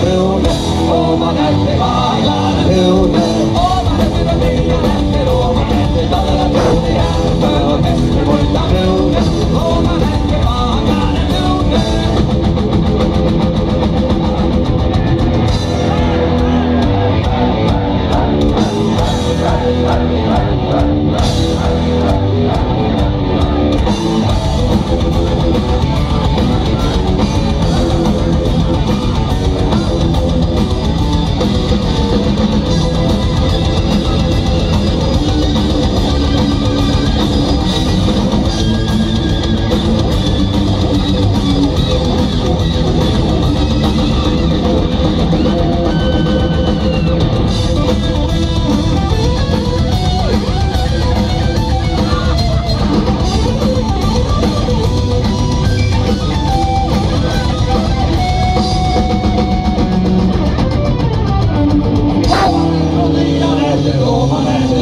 Brune, om man är till bajlar brune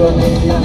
Vallaratunen All